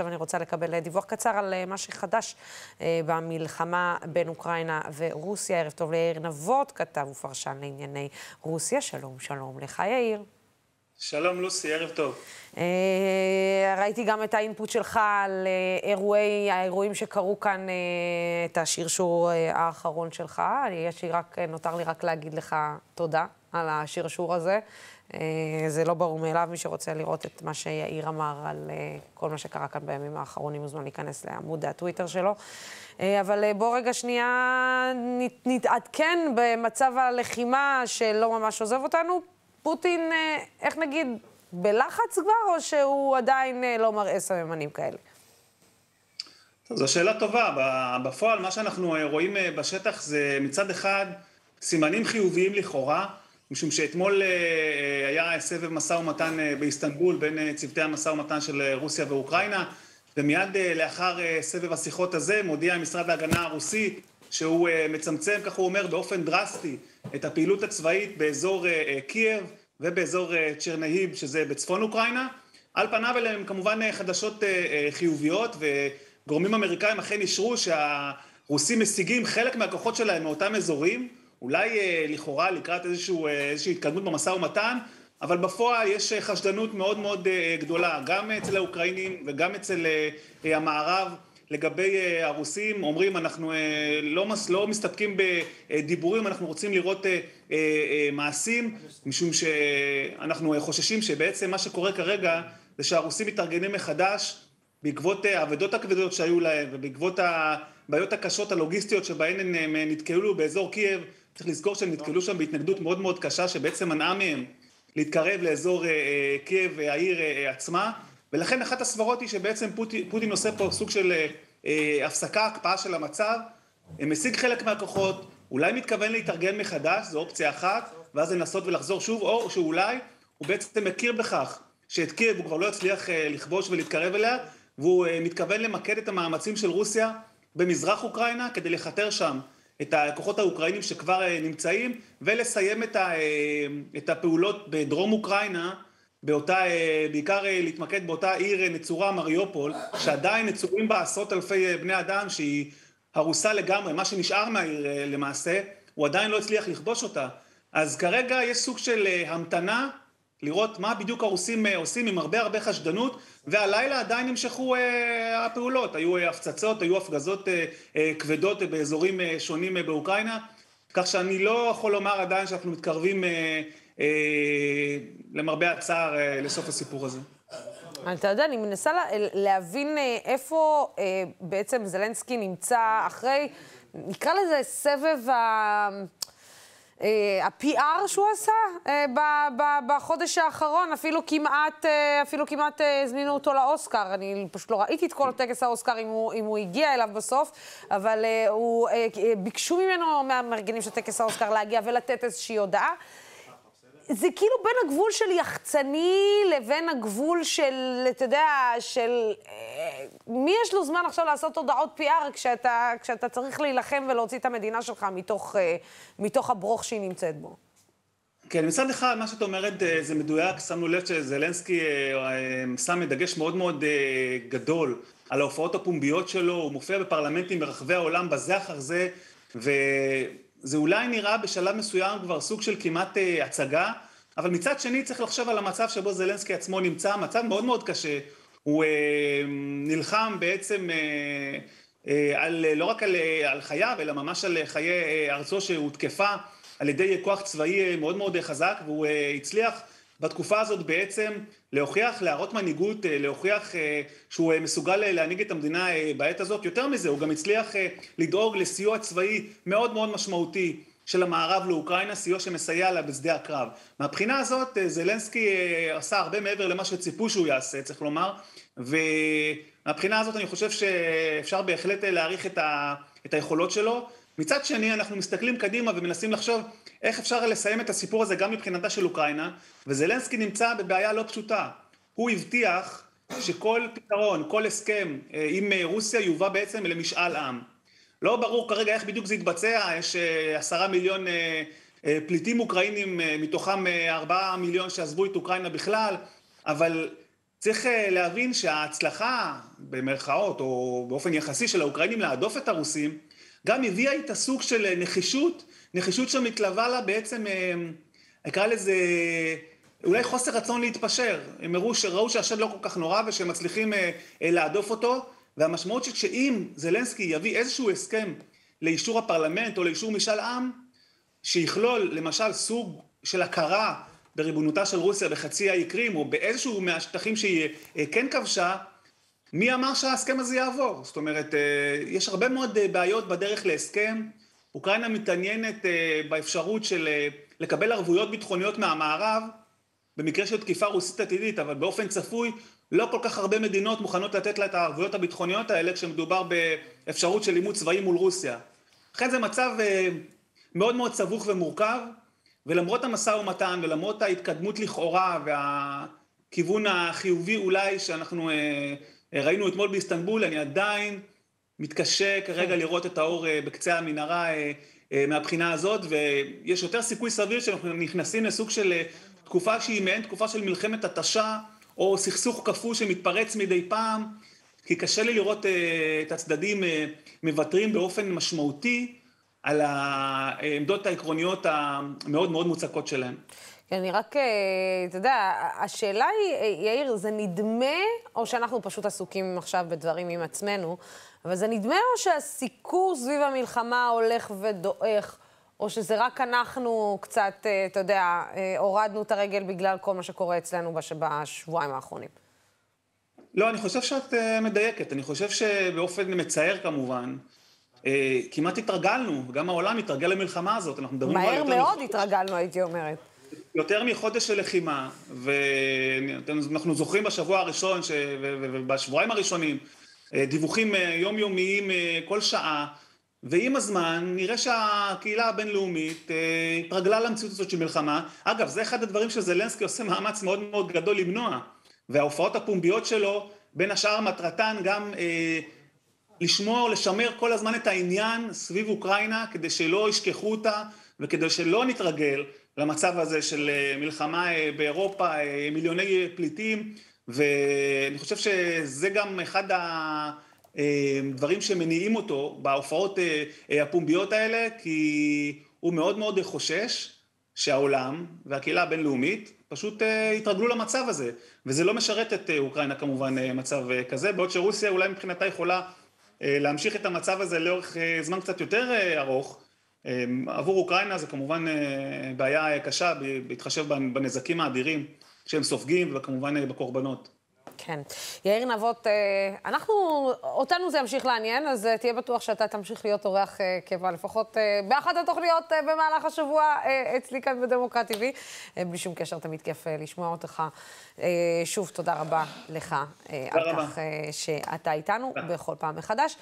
עכשיו אני רוצה לקבל דיווח קצר על מה שחדש במלחמה בין אוקראינה ורוסיה. ערב טוב ליאיר נבות, כתב ופרשן לענייני רוסיה. שלום, שלום לך, יאיר. שלום לוסי, ערב טוב. ראיתי גם את האינפוט שלך על אירועי, האירועים שקרו כאן, את השרשור האחרון שלך. יש לי רק, נותר לי רק להגיד לך תודה על השרשור הזה. זה לא ברור מאליו, מי שרוצה לראות את מה שיאיר אמר על כל מה שקרה כאן בימים האחרונים, מוזמן להיכנס לעמוד הטוויטר שלו. אבל בוא רגע שנייה נתעדכן במצב הלחימה שלא ממש עוזב אותנו. פוטין, איך נגיד, בלחץ כבר, או שהוא עדיין לא מראה סממנים כאלה? זו שאלה טובה. בפועל, מה שאנחנו רואים בשטח זה מצד אחד סימנים חיוביים לכאורה, משום שאתמול היה סבב משא ומתן באיסטנבול בין צוותי המשא ומתן של רוסיה ואוקראינה, ומיד לאחר סבב השיחות הזה מודיע המשרד להגנה הרוסי שהוא מצמצם, כך הוא אומר, באופן דרסטי את הפעילות הצבאית באזור קייב ובאזור צ'רניהיב, שזה בצפון אוקראינה. על פניו אלה הם כמובן חדשות חיוביות, וגורמים אמריקאים אכן אישרו שהרוסים מסיגים חלק מהכוחות שלהם מאותם אזורים, אולי לכאורה לקראת איזשהו, איזושהי התקדמות במשא ומתן, אבל בפועל יש חשדנות מאוד מאוד גדולה, גם אצל האוקראינים וגם אצל המערב, לגבי הרוסים. אומרים, אנחנו לא, לא מסתפקים בדיבורים, אנחנו רוצים לראות מעשים, משום שאנחנו חוששים שבעצם מה שקורה כרגע זה שהרוסים מתארגנים מחדש בעקבות האבדות הכבדות שהיו להם ובעקבות הבעיות הקשות הלוגיסטיות שבהן הם נתקלו באזור קייב. צריך לזכור שהם נתקלו שם בהתנגדות מאוד מאוד קשה שבעצם מנעה מהם להתקרב לאזור קייב, העיר עצמה, ולכן אחת הסברות היא שבעצם פוטין עושה פה סוג של הפסקה, הקפאה של המצב, מסיג חלק מהכוחות, אולי מתכוון להתארגן מחדש, זו אופציה אחת, ואז לנסות ולחזור שוב, או שאולי הוא בעצם מכיר בכך שאת קייב הוא כבר לא יצליח לכבוש ולהתקרב אליה, והוא מתכוון למקד את המאמצים של רוסיה במזרח אוקראינה כדי לכתר שם את הכוחות האוקראינים שכבר נמצאים, ולסיים את הפעולות בדרום אוקראינה, באותה, בעיקר להתמקד באותה עיר נצורה, מריופול, שעדיין נצורים בה עשרות אלפי בני אדם, שהיא הרוסה לגמרי, מה שנשאר מהעיר למעשה, הוא עדיין לא הצליח לכבוש אותה. אז כרגע יש סוג של המתנה, לראות מה בדיוק הרוסים עושים עם הרבה הרבה חשדנות, והלילה עדיין נמשכו הפעולות, היו הפצצות, היו הפגזות כבדות באזורים שונים באוקראינה, כך שאני לא יכול לומר עדיין שאנחנו מתקרבים למרבה הצער לסוף הסיפור הזה. אתה יודע, אני מנסה להבין איפה בעצם זלנסקי נמצא אחרי, נקרא לזה סבב ה... ה-PR שהוא עשה בחודש האחרון, אפילו כמעט, אפילו כמעט הזמינו אותו לאוסקר. אני פשוט לא ראיתי את כל טקס האוסקר אם הוא, אם הוא הגיע אליו בסוף, אבל הוא, ביקשו ממנו, מהמארגנים של טקס האוסקר, להגיע ולתת איזושהי הודעה. זה כאילו בין הגבול של יחצני לבין הגבול של, אתה יודע, של... מי יש לו זמן עכשיו לעשות הודעות PR כשאתה, כשאתה צריך להילחם ולהוציא את המדינה שלך מתוך, מתוך הברוך שהיא נמצאת בו? כן, מצד אחד, מה שאת אומרת זה מדויק. שמנו לב שזלנסקי שם דגש מאוד מאוד גדול על ההופעות הפומביות שלו, הוא מופיע בפרלמנטים ברחבי העולם בזה אחר זה, ו... זה אולי נראה בשלב מסוים כבר סוג של כמעט הצגה, אבל מצד שני צריך לחשוב על המצב שבו זלנסקי עצמו נמצא, מצב מאוד מאוד קשה. הוא נלחם בעצם על, לא רק על, על חייו, אלא ממש על חיי ארצו שהותקפה על ידי כוח צבאי מאוד מאוד חזק, והוא הצליח בתקופה הזאת בעצם להוכיח, להראות מנהיגות, להוכיח שהוא מסוגל להנהיג את המדינה בעת הזאת. יותר מזה, הוא גם הצליח לדאוג לסיוע צבאי מאוד מאוד משמעותי של המערב לאוקראינה, סיוע שמסייע לה בשדה הקרב. מהבחינה הזאת, זלנסקי עשה הרבה מעבר למה שציפו שהוא יעשה, צריך לומר, ומהבחינה הזאת אני חושב שאפשר בהחלט להעריך את, ה, את היכולות שלו. מצד שני, אנחנו מסתכלים קדימה ומנסים לחשוב איך אפשר לסיים את הסיפור הזה גם מבחינתה של אוקראינה, וזלנסקי נמצא בבעיה לא פשוטה. הוא הבטיח שכל פתרון, כל הסכם עם רוסיה יובא בעצם למשאל עם. לא ברור כרגע איך בדיוק זה יתבצע, יש עשרה מיליון פליטים אוקראינים, מתוכם ארבעה מיליון שעזבו את אוקראינה בכלל, אבל צריך להבין שההצלחה במרכאות, או באופן יחסי של האוקראינים להדוף את הרוסים, גם הביאה איתה סוג של נחישות, נחישות שמתלווה לה בעצם, אקרא לזה, אולי חוסר רצון להתפשר. הם ראו, ראו שהשד לא כל כך נורא ושהם מצליחים להדוף אותו, והמשמעות שאם זלנסקי יביא איזשהו הסכם לאישור הפרלמנט או לאישור משאל עם, שיכלול למשל סוג של הכרה בריבונותה של רוסיה בחצי האי קרים, או באיזשהו מהשטחים שהיא אה, כן כבשה, מי אמר שההסכם הזה יעבור? זאת אומרת, אה, יש הרבה מאוד אה, בעיות בדרך להסכם. אוקראינה מתעניינת באפשרות של לקבל ערבויות ביטחוניות מהמערב, במקרה של תקיפה רוסית עתידית, אבל באופן צפוי, לא כל כך הרבה מדינות מוכנות לתת לה את הערבויות הביטחוניות האלה, כשמדובר באפשרות של לימוד צבאי מול רוסיה. לכן זה מצב מאוד מאוד סבוך ומורכב, ולמרות המשא ומתן ולמרות ההתקדמות לכאורה והכיוון החיובי אולי שאנחנו אה, ראינו אתמול באיסטנבול, אני עדיין מתקשה כרגע כן. לראות את האור אה, בקצה המנהרה אה, מהבחינה הזאת, ויש יותר סיכוי סביר שאנחנו נכנסים לסוג של תקופה שהיא מעין תקופה של מלחמת התשה, או סכסוך כפוי שמתפרץ מדי פעם, כי קשה לי לראות את הצדדים מוותרים באופן משמעותי על העמדות העקרוניות המאוד מאוד מוצקות שלהם. אני רק, אה, אתה יודע, השאלה היא, אה, יאיר, זה נדמה, או שאנחנו פשוט עסוקים עכשיו בדברים עם עצמנו, אבל זה נדמה או שהסיקור סביב המלחמה הולך ודועך, או שזה רק אנחנו קצת, אה, אתה יודע, הורדנו את הרגל בגלל כל מה שקורה אצלנו בשבועיים האחרונים? לא, אני חושב שאת מדייקת. אני חושב שבאופן מצער כמובן, כמעט התרגלנו, גם העולם התרגל למלחמה הזאת, אנחנו מדברים. מהר מאוד התרגלנו, הייתי אומרת. יותר מחודש של לחימה, ואנחנו זוכרים בשבוע הראשון, ש... ובשבועיים הראשונים, אה, דיווחים אה, יומיומיים כל שעה, ועם הזמן נראה שהקהילה הבינלאומית התרגלה למציאות הזאת של מלחמה. אגב, זה אחד הדברים שזלנסקי עושה מאמץ מאוד מאוד גדול למנוע, וההופעות הפומביות שלו, בין השאר מטרתן גם אה, לשמור, לשמר כל הזמן את העניין סביב אוקראינה, כדי שלא ישכחו אותה, וכדי שלא נתרגל למצב הזה של אה, מלחמה אה, באירופה, אה, מיליוני פליטים, ואני חושב שזה גם אחד הדברים שמניעים אותו בהופעות הפומביות האלה, כי הוא מאוד מאוד חושש שהעולם והקהילה הבינלאומית פשוט יתרגלו למצב הזה, וזה לא משרת את אוקראינה כמובן מצב כזה, בעוד שרוסיה אולי מבחינתה יכולה להמשיך את המצב הזה לאורך זמן קצת יותר ארוך. עבור אוקראינה זה כמובן בעיה קשה, בהתחשב בנזקים האדירים שהם סופגים וכמובן בקורבנות. כן. יאיר נבות, אנחנו, אותנו זה ימשיך לעניין, אז תהיה בטוח שאתה תמשיך להיות אורח קבע, לפחות באחת התוכניות במהלך השבוע אצלי כאן בדמוקרט TV. בלי שום קשר, תמיד כיף לשמוע אותך. שוב, תודה רבה לך תודה על רבה. כך שאתה איתנו בכל פעם מחדש.